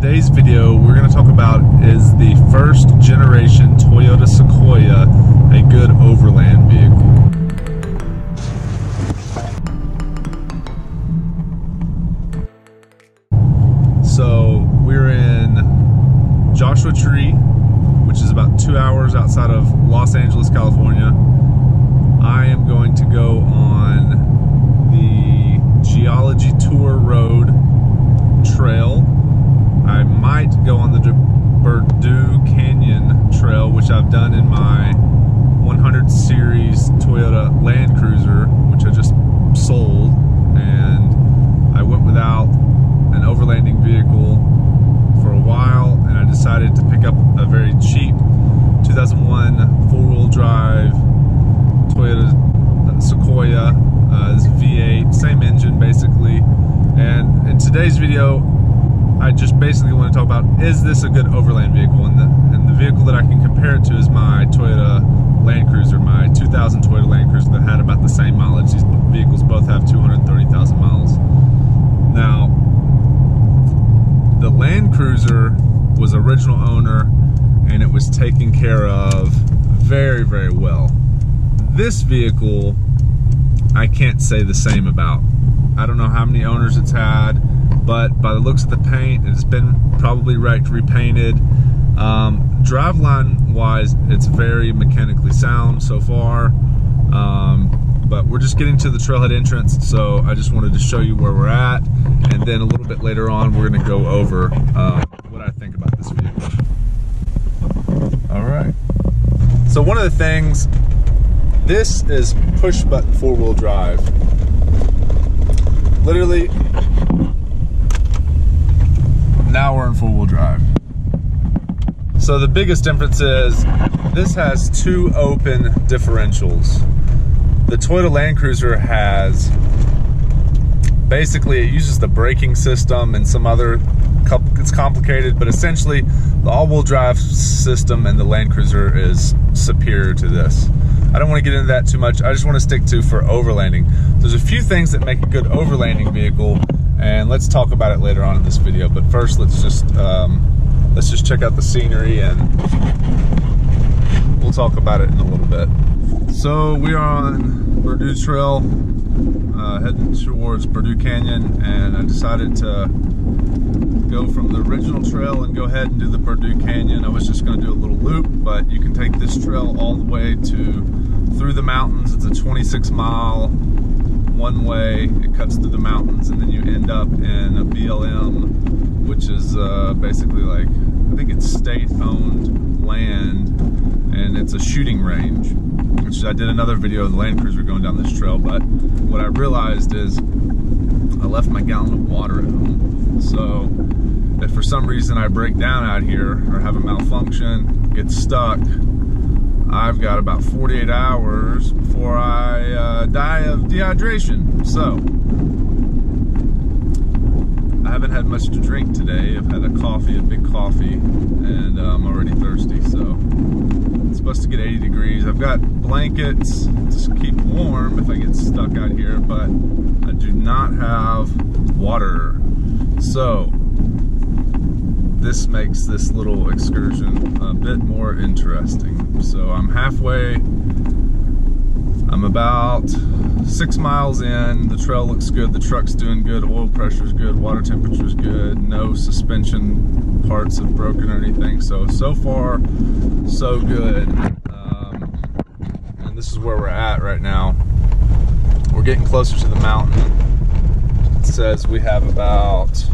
today's video, we're going to talk about is the first generation Toyota Sequoia a good overland vehicle? So we're in Joshua Tree, which is about two hours outside of Los Angeles, California. I am going to go on the Geology Tour Road trail. I might go on the Berdoo Canyon trail, which I've done in my 100 series Toyota Land Cruiser, which I just sold. And I went without an overlanding vehicle for a while, and I decided to pick up a very cheap 2001 four-wheel drive Toyota Sequoia. Uh, this V8, same engine basically. And in today's video, I just basically want to talk about is this a good overland vehicle? And the, and the vehicle that I can compare it to is my Toyota Land Cruiser, my 2000 Toyota Land Cruiser that had about the same mileage. These vehicles both have 230,000 miles. Now, the Land Cruiser was original owner and it was taken care of very, very well. This vehicle, I can't say the same about. I don't know how many owners it's had, but by the looks of the paint, it's been probably wrecked, repainted. Um, driveline wise, it's very mechanically sound so far. Um, but we're just getting to the trailhead entrance, so I just wanted to show you where we're at, and then a little bit later on, we're gonna go over uh, what I think about this vehicle. All right. So one of the things, this is push button four wheel drive. Literally, now we're in four wheel drive. So the biggest difference is this has two open differentials. The Toyota Land Cruiser has basically it uses the braking system and some other it's complicated but essentially the all-wheel drive system and the Land Cruiser is superior to this I don't want to get into that too much I just want to stick to for overlanding there's a few things that make a good overlanding vehicle and let's talk about it later on in this video but first let's just um, let's just check out the scenery and we'll talk about it in a little bit so we are on Berdoo Trail uh, heading towards Berdoo Canyon and I decided to go from the original trail and go ahead and do the Berdoo Canyon. I was just going to do a little loop, but you can take this trail all the way to through the mountains. It's a 26 mile one way. It cuts through the mountains and then you end up in a BLM, which is uh, basically like, I think it's state owned land and it's a shooting range which I did another video of the Land Cruiser going down this trail, but what I realized is I left my gallon of water at home. So if for some reason I break down out here or have a malfunction, get stuck, I've got about 48 hours before I uh, die of dehydration. So I haven't had much to drink today. I've had a coffee, a big coffee, and uh, I'm already thirsty. So it's supposed to get 80 degrees. I've got blankets to keep warm if I get stuck out here, but I do not have water. So this makes this little excursion a bit more interesting. So I'm halfway, I'm about six miles in, the trail looks good, the truck's doing good, oil pressure's good, water temperature's good, no suspension parts have broken or anything. So, so far, so good. Um, and this is where we're at right now. We're getting closer to the mountain. It says we have about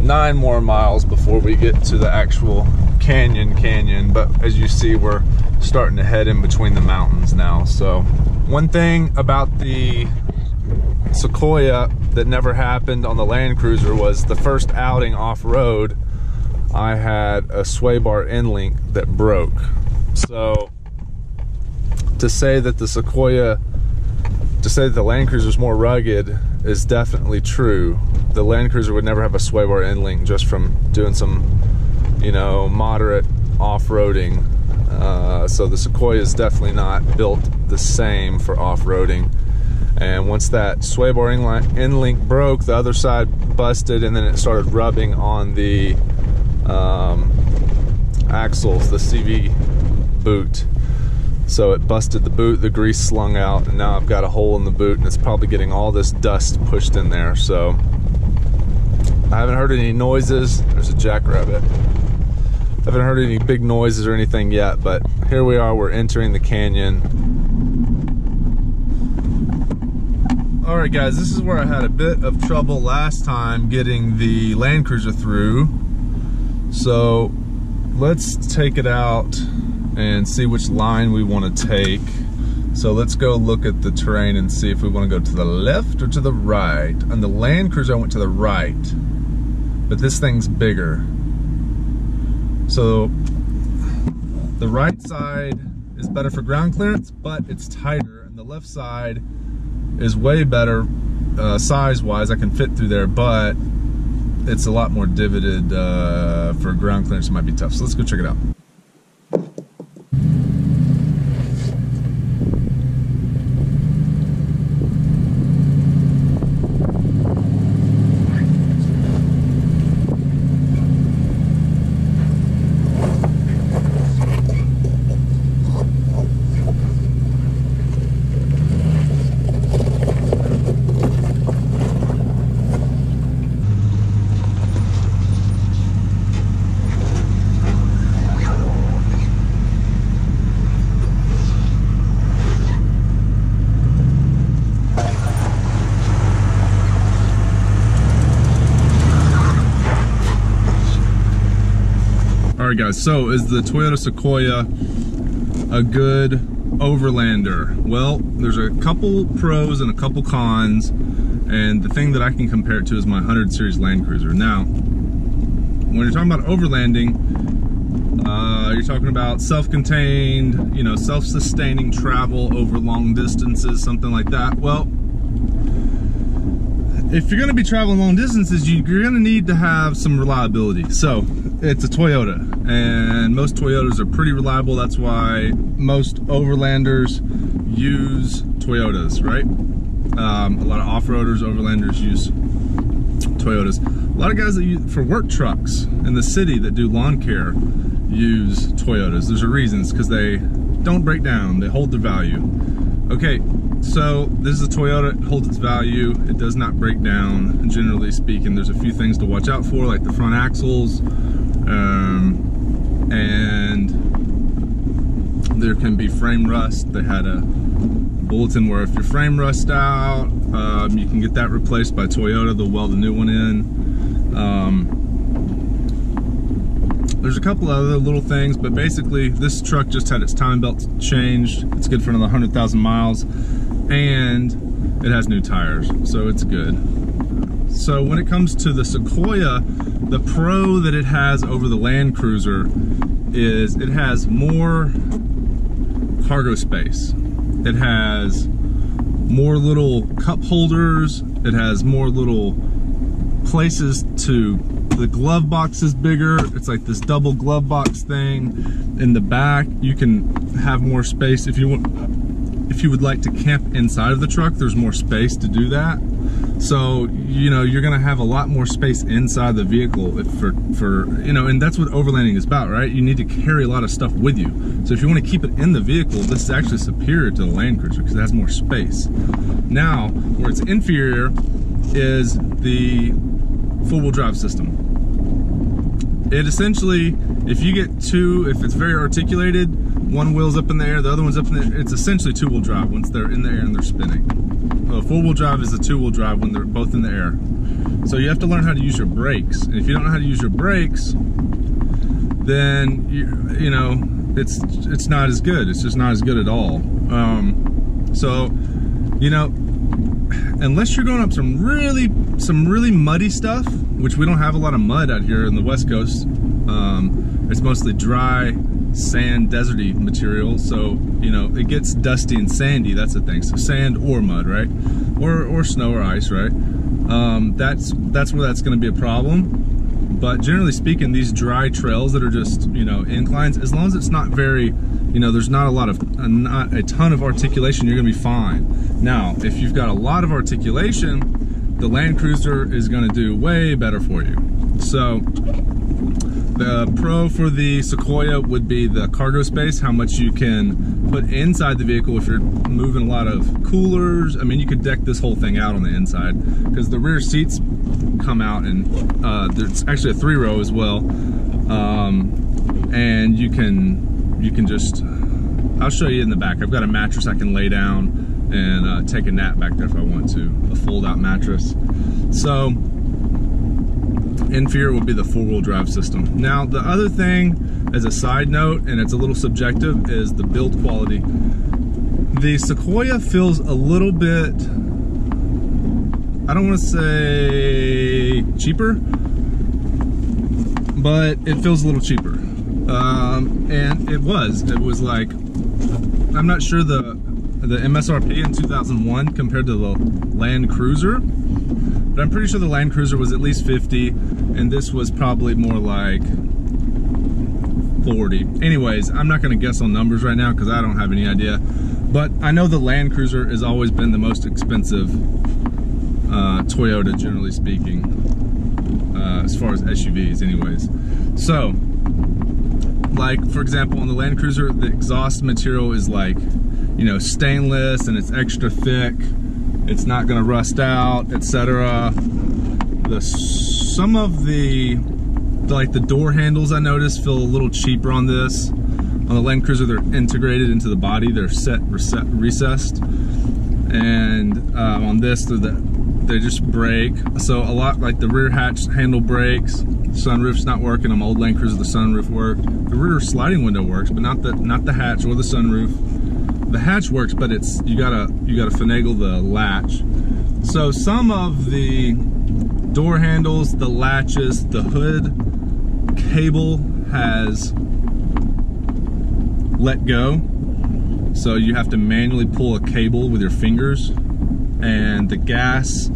nine more miles before we get to the actual canyon canyon but as you see we're starting to head in between the mountains now so one thing about the Sequoia that never happened on the Land Cruiser was the first outing off-road I had a sway bar end link that broke so to say that the Sequoia to say that the Land Cruiser is more rugged is definitely true. The Land Cruiser would never have a sway bar end link just from doing some, you know, moderate off-roading. Uh, so the Sequoia is definitely not built the same for off-roading. And once that sway bar end link broke, the other side busted, and then it started rubbing on the um, axles, the CV boot. So it busted the boot, the grease slung out, and now I've got a hole in the boot, and it's probably getting all this dust pushed in there. So I haven't heard any noises. There's a jackrabbit. I haven't heard any big noises or anything yet, but here we are, we're entering the canyon. All right, guys, this is where I had a bit of trouble last time getting the Land Cruiser through. So let's take it out and see which line we want to take. So let's go look at the terrain and see if we want to go to the left or to the right. On the Land Cruiser, I went to the right, but this thing's bigger. So the right side is better for ground clearance, but it's tighter, and the left side is way better uh, size-wise. I can fit through there, but it's a lot more divoted uh, for ground clearance. It might be tough. So let's go check it out. Right, guys, so is the Toyota Sequoia a good overlander? Well, there's a couple pros and a couple cons, and the thing that I can compare it to is my 100 Series Land Cruiser. Now, when you're talking about overlanding, uh, you're talking about self-contained, you know, self-sustaining travel over long distances, something like that. Well, if you're gonna be traveling long distances, you're gonna need to have some reliability. So it's a Toyota and most Toyotas are pretty reliable. That's why most overlanders use Toyotas, right? Um, a lot of off-roaders, overlanders use Toyotas. A lot of guys that use, for work trucks in the city that do lawn care use Toyotas. There's a reason, it's because they don't break down, they hold their value. Okay, so this is a Toyota, it holds its value, it does not break down, generally speaking. There's a few things to watch out for, like the front axles, um, and there can be frame rust. They had a bulletin where if your frame rust out, um, you can get that replaced by Toyota. They'll weld a new one in. Um, there's a couple other little things, but basically this truck just had its time belt changed. It's good for another 100,000 miles and it has new tires, so it's good. So when it comes to the Sequoia, the pro that it has over the Land Cruiser is it has more cargo space. It has more little cup holders. It has more little places to the glove box is bigger. It's like this double glove box thing. In the back, you can have more space. If you want, if you would like to camp inside of the truck, there's more space to do that. So, you know, you're gonna have a lot more space inside the vehicle for, for, you know, and that's what overlanding is about, right? You need to carry a lot of stuff with you. So if you wanna keep it in the vehicle, this is actually superior to the Land Cruiser because it has more space. Now, where it's inferior is the four-wheel drive system. It essentially, if you get two, if it's very articulated, one wheel's up in the air, the other one's up in the air, it's essentially two-wheel drive once they're in the air and they're spinning. A four-wheel drive is a two-wheel drive when they're both in the air. So you have to learn how to use your brakes. And if you don't know how to use your brakes, then you, you know it's it's not as good. It's just not as good at all. Um, so you know unless you're going up some really some really muddy stuff, which we don't have a lot of mud out here in the West Coast. Um, it's mostly dry, sand, deserty material. So, you know, it gets dusty and sandy, that's the thing. So sand or mud, right? Or, or snow or ice, right? Um, that's, that's where that's gonna be a problem. But generally speaking, these dry trails that are just, you know, inclines, as long as it's not very, you know, there's not a lot of, not a ton of articulation, you're gonna be fine Now, if you've got a lot of articulation, the Land Cruiser is gonna do way better for you. So, the pro for the Sequoia would be the cargo space, how much you can put inside the vehicle if you're moving a lot of coolers. I mean, you could deck this whole thing out on the inside because the rear seats come out and uh, there's actually a three row as well. Um, and you can, you can just, I'll show you in the back. I've got a mattress I can lay down and uh, take a nap back there if I want to, a fold out mattress. So inferior will be the four-wheel drive system. Now, the other thing, as a side note, and it's a little subjective, is the build quality. The Sequoia feels a little bit, I don't want to say cheaper, but it feels a little cheaper. Um, and it was, it was like, I'm not sure the the MSRP in 2001 compared to the Land Cruiser, but I'm pretty sure the Land Cruiser was at least 50, and this was probably more like 40. Anyways, I'm not gonna guess on numbers right now because I don't have any idea. But I know the Land Cruiser has always been the most expensive uh, Toyota, generally speaking, uh, as far as SUVs anyways. So, like for example, on the Land Cruiser, the exhaust material is like, you know, stainless and it's extra thick it's not gonna rust out, etc. The some of the, like the door handles I noticed feel a little cheaper on this. On the Land Cruiser, they're integrated into the body. They're set reset, recessed, and um, on this, they're the, they just break. So a lot like the rear hatch handle breaks. Sunroof's not working. On old Land Cruiser, the sunroof worked. The rear sliding window works, but not the not the hatch or the sunroof the hatch works, but it's you gotta you gotta finagle the latch. So some of the door handles, the latches, the hood cable has let go. So you have to manually pull a cable with your fingers and the gas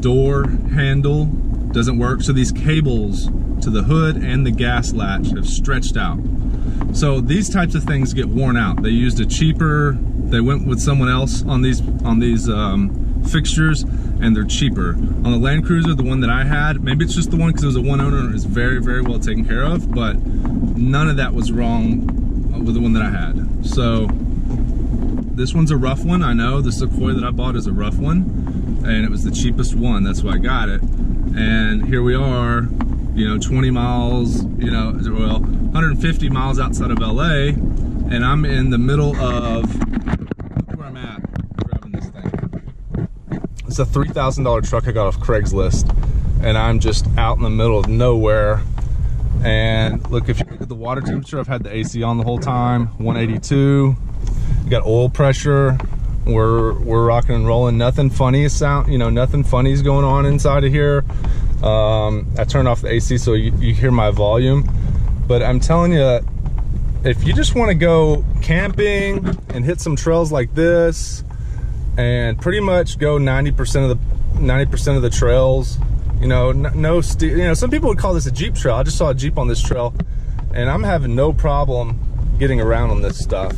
door handle doesn't work. So these cables to the hood and the gas latch have stretched out. So these types of things get worn out. They used a cheaper, they went with someone else on these on these um, fixtures and they're cheaper. On the Land Cruiser, the one that I had, maybe it's just the one because it was a one owner and it's very, very well taken care of, but none of that was wrong with the one that I had. So this one's a rough one, I know. The Sequoia that I bought is a rough one and it was the cheapest one, that's why I got it. And here we are, you know, 20 miles, you know, well, 150 miles outside of LA, and I'm in the middle of, where I'm at, grabbing this thing. It's a $3,000 truck I got off Craigslist, and I'm just out in the middle of nowhere. And look, if you look at the water temperature, I've had the AC on the whole time, 182. You got oil pressure. We're we're rocking and rolling. Nothing funny is sound, you know, nothing funny is going on inside of here. Um, I turned off the AC so you, you hear my volume. But I'm telling you, if you just want to go camping and hit some trails like this and pretty much go 90% of the 90% of the trails, you know, no, you know, some people would call this a Jeep trail. I just saw a Jeep on this trail and I'm having no problem getting around on this stuff.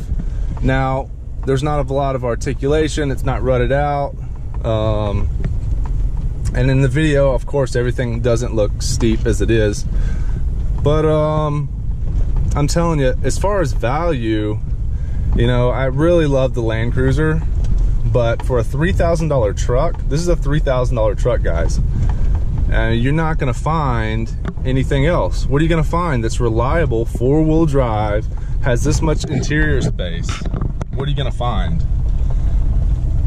Now, there's not a lot of articulation. It's not rutted out. Um, and in the video, of course, everything doesn't look steep as it is. But um, I'm telling you, as far as value, you know, I really love the Land Cruiser. But for a $3,000 truck, this is a $3,000 truck, guys. And you're not gonna find anything else. What are you gonna find that's reliable, four-wheel drive, has this much interior space? What are you gonna find?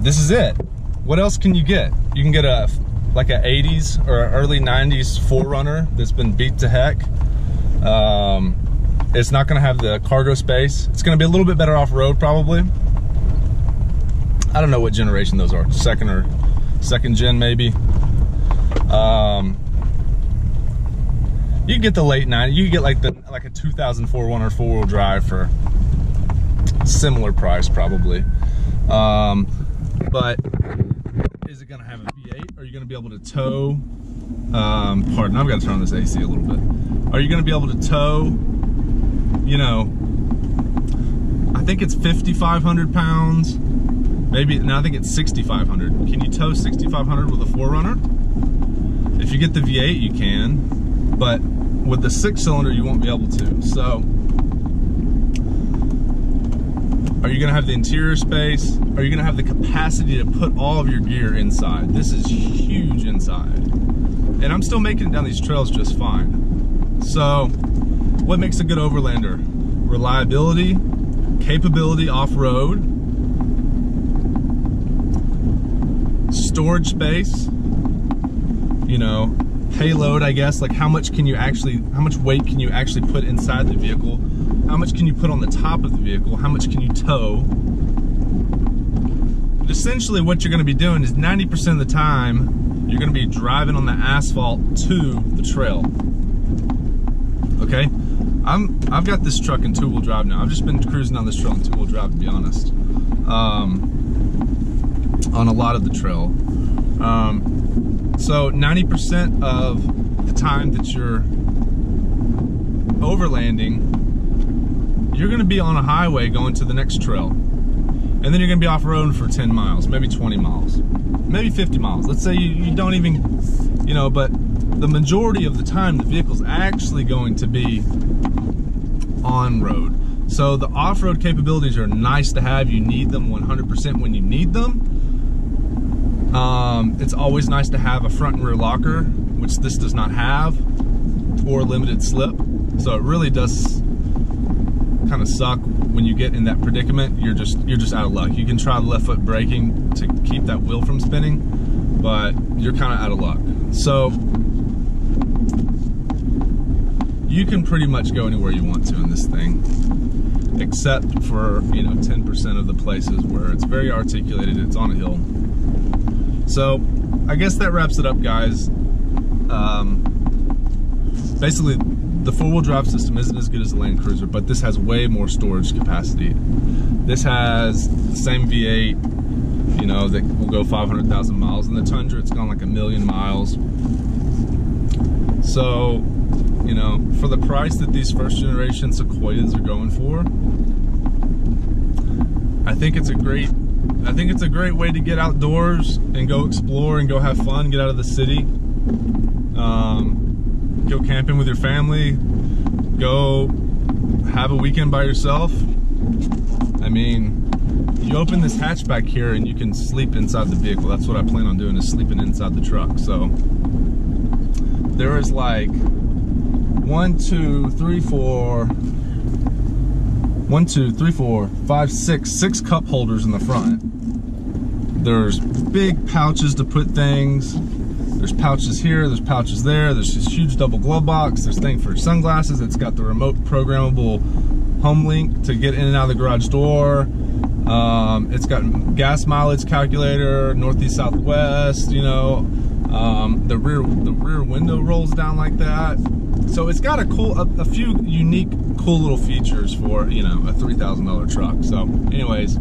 This is it. What else can you get? You can get a like a 80s or early 90s 4Runner that's been beat to heck. Um, it's not gonna have the cargo space. It's gonna be a little bit better off-road probably. I don't know what generation those are, second or second gen maybe. Um, you can get the late 90s, you can get like the like a 2004 one or four-wheel drive for similar price probably. Um, but is it gonna have a V8? Are you gonna be able to tow? Um, pardon, I've got to turn on this AC a little bit. Are you gonna be able to tow, you know, I think it's 5,500 pounds Maybe, now I think it's 6,500. Can you tow 6,500 with a 4Runner? If you get the V8, you can, but with the six cylinder, you won't be able to. So, are you gonna have the interior space? Are you gonna have the capacity to put all of your gear inside? This is huge inside. And I'm still making it down these trails just fine. So, what makes a good overlander? Reliability, capability off-road, storage space, you know, payload, I guess, like how much can you actually, how much weight can you actually put inside the vehicle? How much can you put on the top of the vehicle? How much can you tow? But essentially what you're gonna be doing is 90% of the time, you're gonna be driving on the asphalt to the trail. Okay? I'm, I've got this truck in two-wheel drive now. I've just been cruising on this trail in two-wheel drive, to be honest. Um, on a lot of the trail. Um, so 90% of the time that you're overlanding, you're gonna be on a highway going to the next trail. And then you're gonna be off-road for 10 miles, maybe 20 miles, maybe 50 miles. Let's say you, you don't even, you know, but the majority of the time the vehicle's actually going to be on road. So the off-road capabilities are nice to have. You need them 100% when you need them. Um, it's always nice to have a front and rear locker, which this does not have, or limited slip. So it really does kind of suck when you get in that predicament. You're just you're just out of luck. You can try the left foot braking to keep that wheel from spinning, but you're kind of out of luck. So you can pretty much go anywhere you want to in this thing except for you know 10% of the places where it's very articulated it's on a hill so I guess that wraps it up, guys. Um, basically, the four-wheel drive system isn't as good as the Land Cruiser, but this has way more storage capacity. This has the same V8, you know, that will go 500,000 miles. In the Tundra, it's gone like a million miles. So, you know, for the price that these first generation Sequoias are going for, I think it's a great I think it's a great way to get outdoors and go explore and go have fun, get out of the city. Um, go camping with your family, go have a weekend by yourself. I mean, you open this hatchback here and you can sleep inside the vehicle. That's what I plan on doing is sleeping inside the truck. So there is like one, two, three, four, one, two, three, four, five, six, six cup holders in the front. There's big pouches to put things. There's pouches here, there's pouches there. There's this huge double glove box. There's thing for sunglasses. It's got the remote programmable home link to get in and out of the garage door. Um, it's got gas mileage calculator, northeast, southwest, you know. Um, the rear the rear window rolls down like that. So it's got a cool, a, a few unique, cool little features for, you know, a $3,000 truck. So anyways,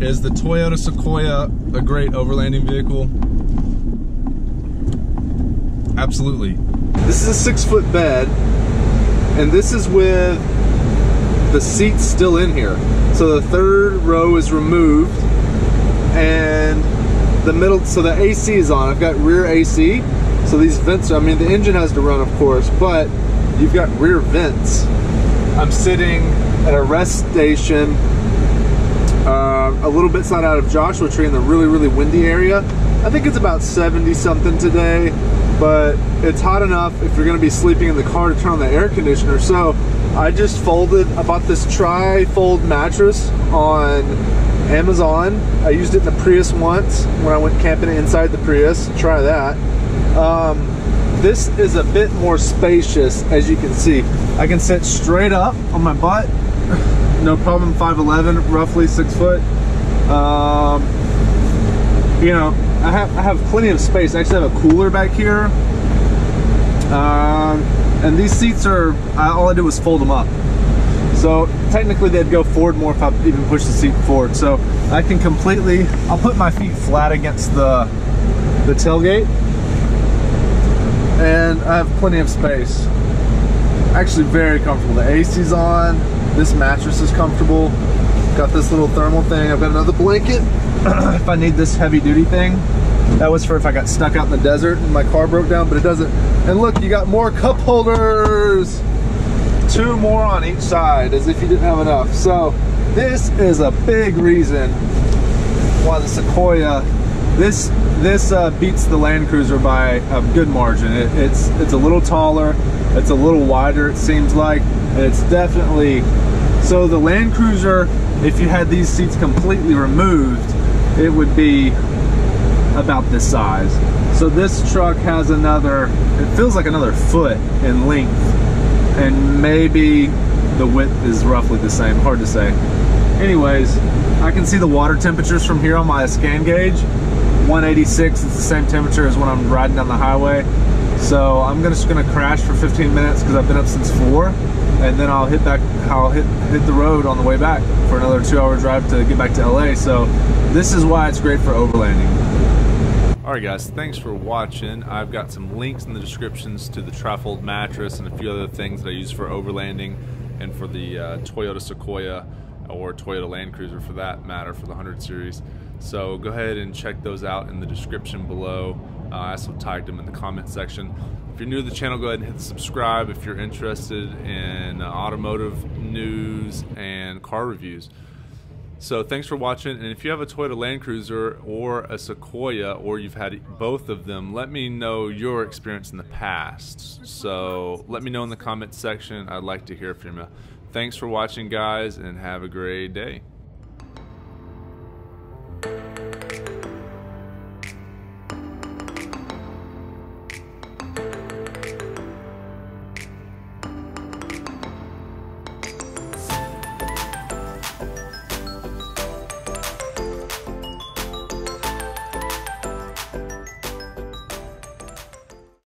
is the Toyota Sequoia a great overlanding vehicle? Absolutely. This is a six foot bed, and this is with the seats still in here. So the third row is removed, and the middle, so the AC is on. I've got rear AC, so these vents, I mean, the engine has to run, of course, but you've got rear vents. I'm sitting at a rest station uh, a little bit side out of Joshua Tree in the really, really windy area. I think it's about 70 something today, but it's hot enough if you're gonna be sleeping in the car to turn on the air conditioner. So I just folded, I bought this tri-fold mattress on Amazon. I used it in the Prius once when I went camping inside the Prius. Try that. Um, this is a bit more spacious, as you can see. I can sit straight up on my butt no problem 5'11 roughly six foot um, you know I have, I have plenty of space. I actually have a cooler back here. Um, and these seats are I, all I did was fold them up. So technically they'd go forward more if I even push the seat forward. So I can completely I'll put my feet flat against the the tailgate. And I have plenty of space. Actually very comfortable. The AC's on. This mattress is comfortable. Got this little thermal thing. I've got another blanket if I need this heavy duty thing. That was for if I got stuck out in the desert and my car broke down, but it doesn't. And look, you got more cup holders. Two more on each side, as if you didn't have enough. So this is a big reason why the Sequoia, this this uh, beats the Land Cruiser by a good margin. It, it's it's a little taller, it's a little wider. It seems like, and it's definitely so the Land Cruiser. If you had these seats completely removed, it would be about this size. So this truck has another, it feels like another foot in length and maybe the width is roughly the same, hard to say. Anyways, I can see the water temperatures from here on my scan gauge. 186, it's the same temperature as when I'm riding down the highway. So I'm just gonna crash for 15 minutes because I've been up since four and then I'll hit back, I'll hit, hit the road on the way back for another two hour drive to get back to LA. So this is why it's great for overlanding. Alright guys, thanks for watching. I've got some links in the descriptions to the Trifold mattress and a few other things that I use for overlanding and for the uh, Toyota Sequoia or Toyota Land Cruiser for that matter for the 100 series. So go ahead and check those out in the description below. Uh, I also tagged them in the comment section. If you're new to the channel, go ahead and hit subscribe if you're interested in uh, automotive news and car reviews. So thanks for watching, and if you have a Toyota Land Cruiser or a Sequoia, or you've had both of them, let me know your experience in the past. So let me know in the comments section. I'd like to hear from you. Thanks for watching, guys, and have a great day.